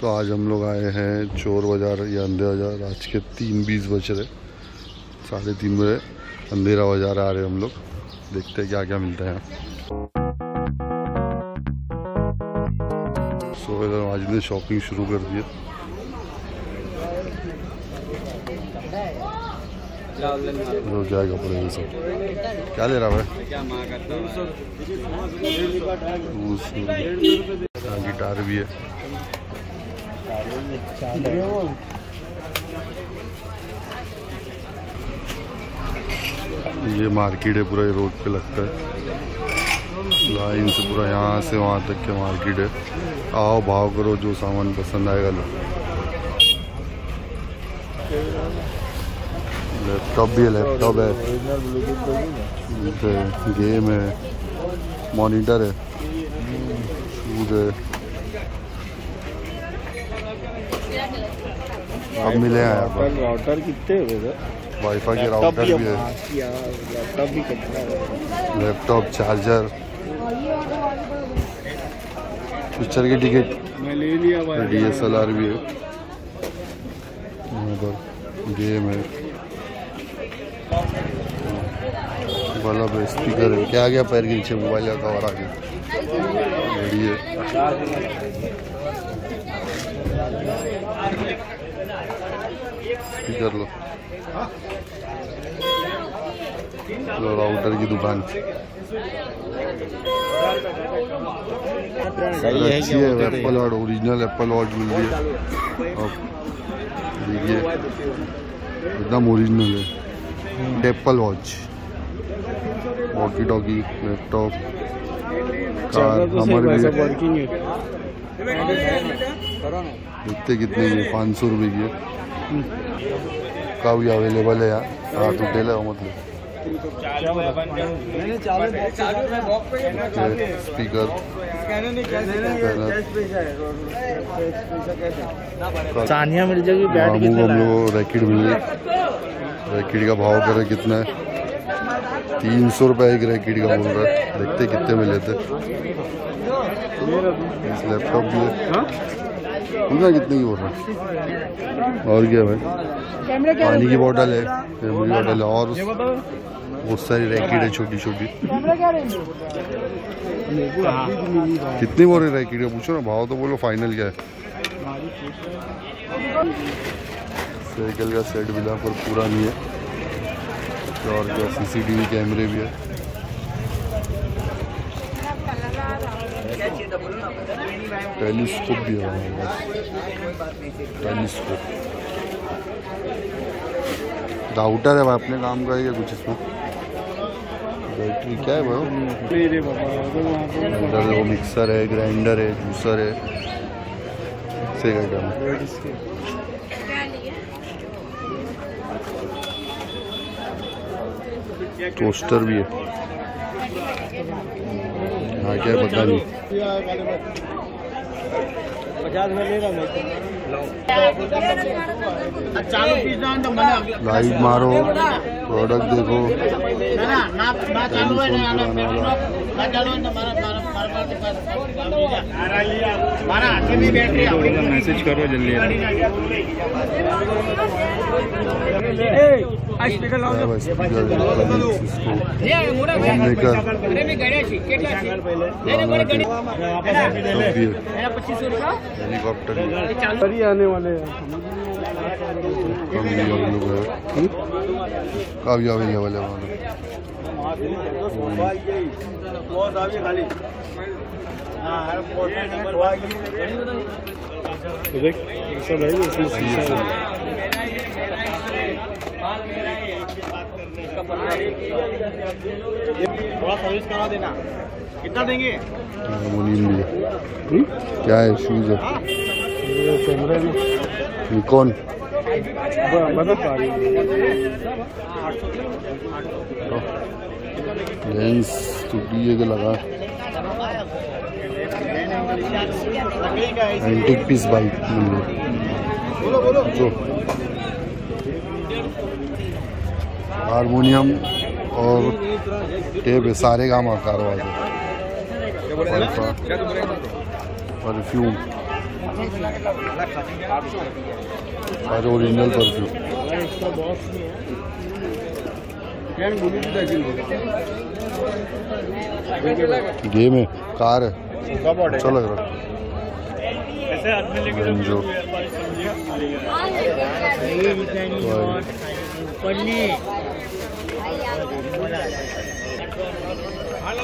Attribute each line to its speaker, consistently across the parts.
Speaker 1: तो आज हम लोग आए हैं चोर बाज़ार या अंधेरा बाज़ार। आज के तीन बीस बज रहे साढ़े तीन बजे अंधेरा बाज़ार आ रहे हम लोग। देखते हैं क्या क्या मिलता है यहाँ। सो आज ने शॉपिंग शुरू कर दी है जो क्या कपड़े ये सब। क्या ले रहा है हाँ, गिटार भी है। ये मार्केट है, पूरा रोड पे लगता है। लाइन से पूरा यहाँ से वहाँ तक के मार्केट है। आओ, भाव करो, जो सामान पसंद आएगा लो। लैपटॉप भी है लैपटॉप है। गेम है मॉनिटर है। शूज़ है। अब मिले हैं यहाँ पर।
Speaker 2: राउटर कितने हुए थे?
Speaker 1: वाईफाई के राउटर भी है।
Speaker 2: लैपटॉप भी कितना है
Speaker 1: लैपटॉप चार्जर पिक्चर की टिकट
Speaker 2: मैं ले लिया भाई।
Speaker 1: डी एस एल आर भी है। गेम है। बल्ब है स्पीकर है। क्या आ गया पैर के नीचे? मोबाइल का कवर आ गया है स्पीकर लो। लो राउटर की दुकान।
Speaker 2: सही है
Speaker 1: अच्छी है Apple watch original Apple watch मिल रही है अब देखिए एकदम ओरिजिनल है। Apple
Speaker 2: watch
Speaker 1: walkie talkie laptop
Speaker 2: car Hummer
Speaker 1: देखते कितने की पाँच सौ रुपये की है। का भी अवेलेबल है यहाँ हाँ टूटेल है मतलब स्पीकर
Speaker 2: सानिया मिर्ज़ा की बैट
Speaker 1: मामू
Speaker 2: कितने
Speaker 1: हम लोग रैकेट मिली रैकेट का भाव करे कितना है? तीन सौ रुपये एक रैकेट का बोल रहा है। देखते कितने में लेते लैपटॉप भी है? पूछना कितने की बोल रहा है और क्या भाई? पानी की बोतल है बोतल है और बहुत सारी रैकेट है छोटी छोटी कितनी बोल रही रैकेट का पूछो ना भाव तो बोलो फाइनल क्या है? साइकिल का सेट मिला पर पूरा नहीं है। और क्या सीसीटीवी कैमरे भी है। टेलीस्कोप भी है टेलीस्कोप राउटर है अपने काम का है कुछ इसमें। बैटरी क्या है भाई इधर वो मिक्सर है ग्राइंडर है जूसर है। से का काम टोस्टर भी है। हाँ क्या पता नहीं। लाइट मारो प्रोडक्ट देखो। वाला
Speaker 2: मैसेज करो जल्दी।
Speaker 1: हेलीकॉप्टर
Speaker 2: आने वाले
Speaker 1: कम भी अवेलेबल काफ़ी अवेलेबल है हमारे
Speaker 2: है थोड़ा सर्विस करा देना कितना देंगे
Speaker 1: है क्या है शूज़ है
Speaker 2: कैमरे में
Speaker 1: निकॉन
Speaker 2: बता पा रही
Speaker 1: लेंस टूटी है लगा। एंटिक पीस बाइक जो। हारमोनियम और टेप है, सारे काम कारवा परफ्यूम सारे ओरिजिनल परफ्यूम
Speaker 2: इसका बॉक्स नहीं है
Speaker 1: गेम है कार है।
Speaker 2: कबोर्ड
Speaker 1: अच्छा लग रहा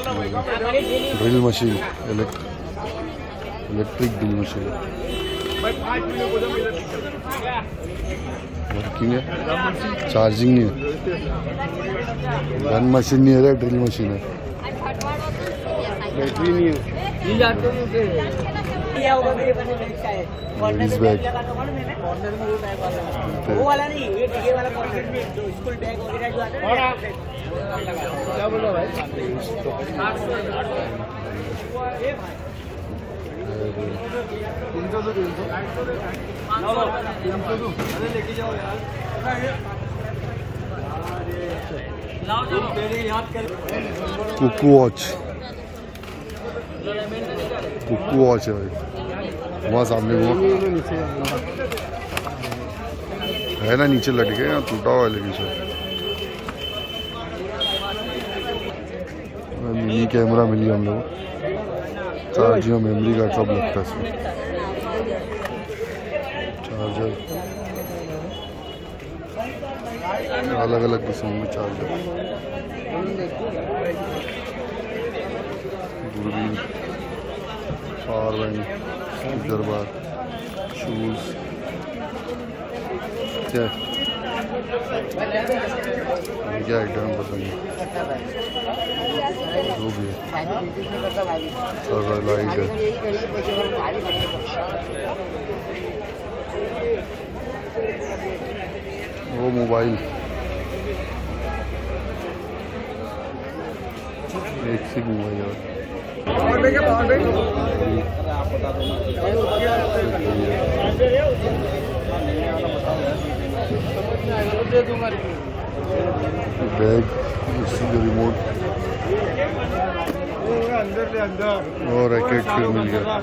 Speaker 1: drill machine electric drill machine working है। चार्जिंग नहीं है। गन मशीन नहीं है ड्रिल मशीन है।
Speaker 2: बैटरी नहीं है।
Speaker 1: लेडीज़ बैग
Speaker 3: वो वाला नहीं ये वाला कॉर्नर स्कूल वगैरह जो आता है
Speaker 2: क्या बोलो भाई
Speaker 1: कुकू वॉच। कुकू वॉच है भाई। वहाँ सामने वो। है ना, नीचे लटके यहाँ टूटा हुआ है लेकिन सर मिनी कैमरा मिली हम लोग चार्जिंग मेमोरी कार्ड सब लगता है इसमें। चार्जर अलग अलग किस्म के चार्जर दूरबीन power bank speaker bar shoes. क्या? क्या आइटम है जो भी है। लाइट है वो मोबाइल। एक सी मोबाइल है बैग इसी रिमोट
Speaker 2: अंदर ले अंदर
Speaker 1: और फिर मिल गया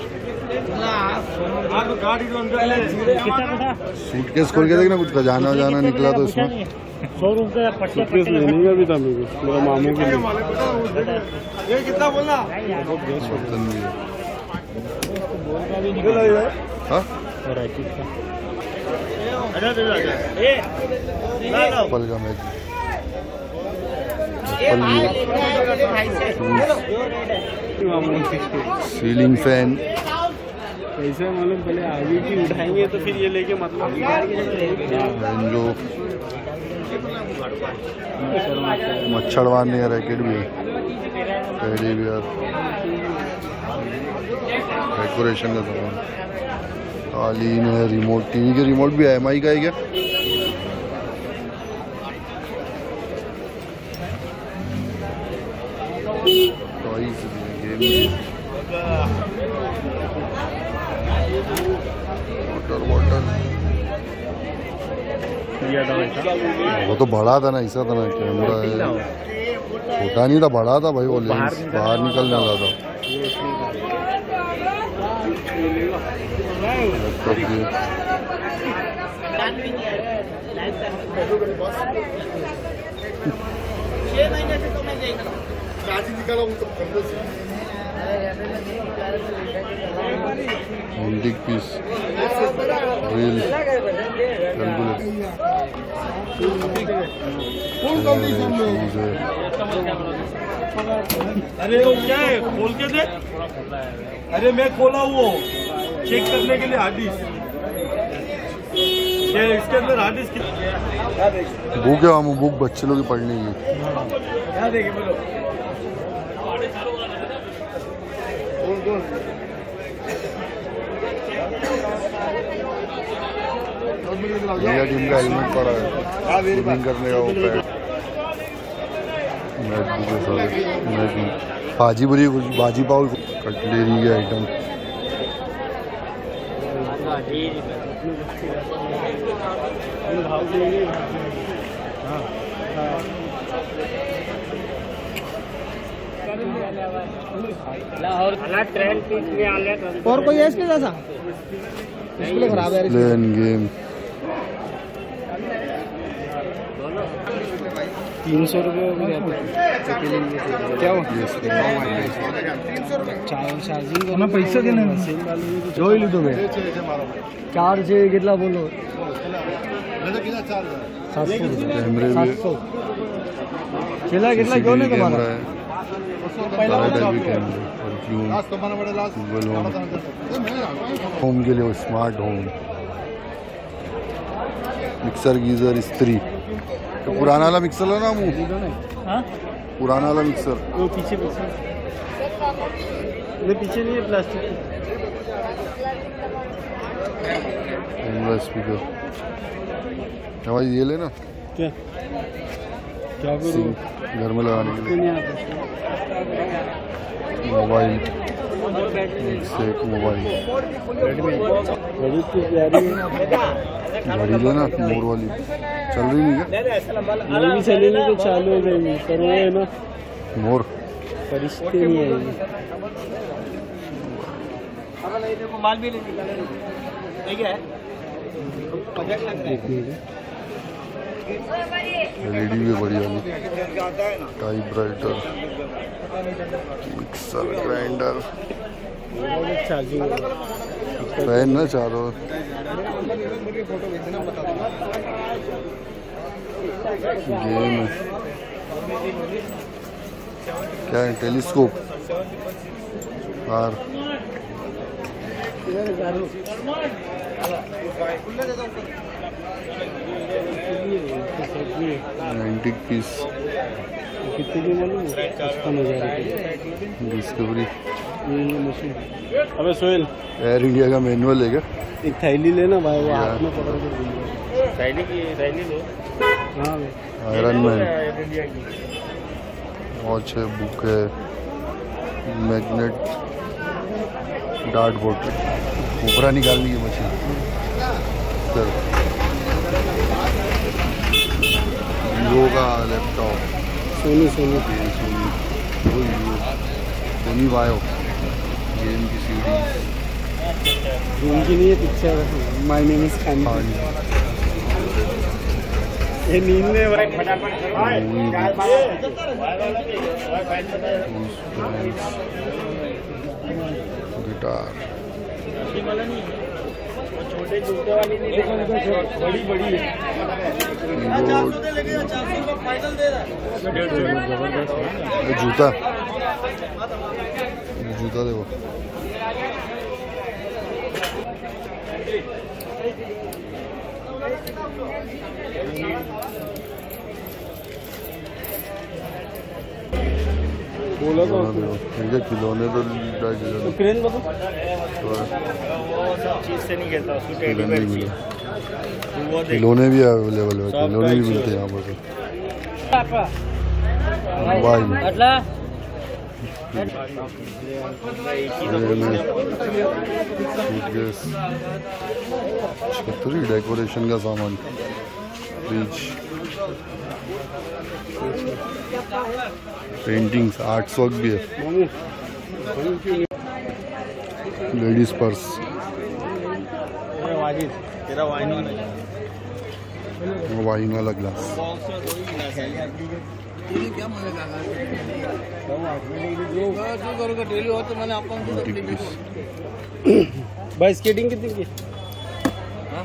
Speaker 1: सूटकेस खोल के देखना कुछ खजाना वजाना निकला तो इसमें
Speaker 2: सौ था मेरे मेरा मामू के लिए ये कितना बोला
Speaker 1: है हाँ का मैच है सीलिंग फ़ैन
Speaker 2: ऐसे मालूम पहले आगे की उठाएँगे तो फिर ये लेके मतलब
Speaker 1: जो मच्छर मारने का रैकेट भी है टेडी बियर डेकोरेशन का सामान। कालीन है रिमोट टीवी के रिमोट भी एम आई का है क्या? वाटर वाटर वो तो बड़ा था ना ऐसा था ना कैमरा है छोटा नहीं था बड़ा था भाई वो लेंस बाहर निकलने वाला था।
Speaker 3: छह महीने से तो मैं देख रहा हूँ।
Speaker 2: अरे वो क्या है? खोल के दे अरे मैं खोला वो चेक करने के लिए हार्ड डिस्क ये इसके अंदर हार्ड डिस्क
Speaker 1: बुक है हम बुक बच्चे लोग पढ़ने की
Speaker 2: क्या देखे बोलो?
Speaker 1: इंडिया टीम का हेलमेट पड़ा है स्विमिंग करने का बुक है भाजी बुरी कुछ भाजी पाव कटलेरी के आइटम
Speaker 3: और कोई है इसके जैसा डिस्प्ले खराब है
Speaker 1: प्ले एंड गेम
Speaker 3: तीन सौ रुपये क्या हुआ ચાર્જિંગ અમે પૈસા કે જોઈ લીધું મેં ચાર છે કેટલા બોલો સાતસો
Speaker 1: कैमरे भी
Speaker 3: સાતસો છેલ્લા કેટલા કહો ને
Speaker 1: कैमरा
Speaker 3: તમારા
Speaker 1: है गूगल होम होम के लिए स्मार्ट होम मिक्सर गीजर इस्त्री तो पुराना वाला मिक्सर लो ना मुँह
Speaker 3: हाँ?
Speaker 1: पुराना वाला मिक्सर
Speaker 3: वो पीछे पीछे। पीछे नहीं है प्लास्टिक
Speaker 1: स्पीकर भाई ये लेना
Speaker 3: क्या? क्या करूँ?
Speaker 1: घर में लगाने के लिए। मोबाइल एक से एक मोबाइल।
Speaker 3: है
Speaker 1: घड़ी लेना मोर वाली। चल रही नहीं क्या?
Speaker 3: नहीं भी चलेगी तो चालू हो जाएगी पर वो है ना।
Speaker 1: मोर।
Speaker 3: परिस्थिति नहीं आएगी माल भी
Speaker 1: एलईडी भी बढ़िया typewriter mixer grinder fan ना चारों। गेम क्या है टेलीस्कोप कार नाइन्टी पीस।
Speaker 3: कितने की मालूम पचपन हज़ार
Speaker 1: डिस्कवरी।
Speaker 3: अबे सोहेल।
Speaker 1: एयर इंडिया का मैनुअल है क्या?
Speaker 3: एक थैली लेना भाई वो हाथ में पकड़ के थैली की थैली लो। हाँ
Speaker 1: आयरन मैन वॉच है बुक है। मैग्नेट डार्ट बोर्ड ऊपरा निकालने की मशीन सर वीवो का लैपटॉप
Speaker 3: सोनी सोनी।
Speaker 1: ये सोनी। वो। वीवो सोनी वायो गेम की सीडी
Speaker 3: उनकी नहीं है picture My Name
Speaker 1: Is Khan
Speaker 3: ये नींद में
Speaker 1: मूवी गिटार
Speaker 3: जूते
Speaker 1: जूता। ये जूता देखो।
Speaker 3: बोला तो
Speaker 1: खिलौना तो
Speaker 3: तो क्रेन बताओ
Speaker 2: चीज़ से नहीं खेलता उसको
Speaker 1: खिलौने भी अवेलेबल है खिलौने भी मिलते हैं। यहाँ पर। तो छतरी डेकोरेशन का सामान। फ्रिज पेंटिंग्स आर्ट्स वर्क भी है। लेडीज़ पर्स
Speaker 2: वाइन
Speaker 1: वाइन वाला ग्लास
Speaker 3: भाई स्केटिंग कितनी की? हाँ?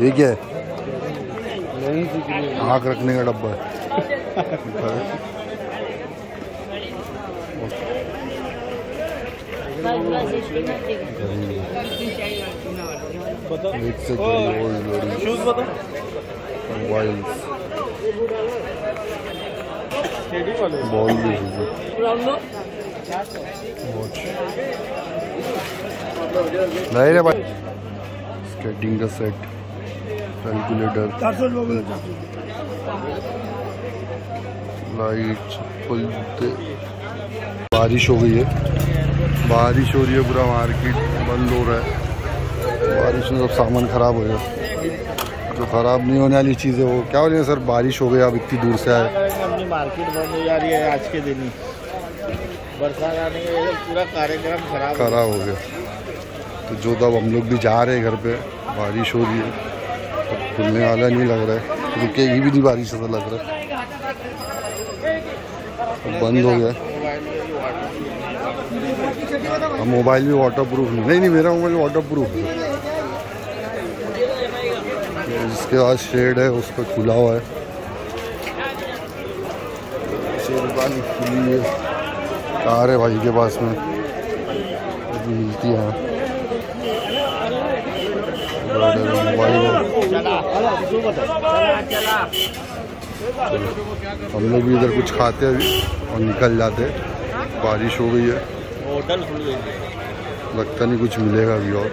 Speaker 1: ये क्या है। आँख रखने का डब्बा है। मोबाइल्स बॉल भी नहीं रे भाई। स्केटिंग का सेट कैलकुलेटर लाइट चप्पल जूते बारिश हो गई है। बारिश हो रही है पूरा मार्केट बंद हो रहा है। बारिश में सब सामान खराब हो गया। जो खराब नहीं होने वाली चीज़ है वो क्या हो रही है सर? बारिश हो गई आप इतनी दूर से आए।
Speaker 2: अपनी मार्केट बंद हो जा रही है आज के दिन ही। बरसात आने की वजह से पूरा कार्यक्रम खराब हो
Speaker 1: खराब हो गया। तो जो तब हम लोग भी जा रहे हैं घर पे बारिश हो रही है। तो खुलने वाला नहीं लग रहा है। रुकेगी भी नहीं बारिश ऐसा लग रहा है। तो बंद हो गया। मोबाइल भी वाटर प्रूफ नहीं नहीं, मेरा मोबाइल वाटर प्रूफ है। जिसके पास शेड है उस पर खुला हुआ है। दुकान खुली है। कार है भाई के पास में। मिलती है। मोबाइल हम लोग भी इधर कुछ खाते हैं अभी और निकल जाते बारिश हो गई है।
Speaker 2: होटल
Speaker 1: लगता नहीं कुछ मिलेगा अभी और।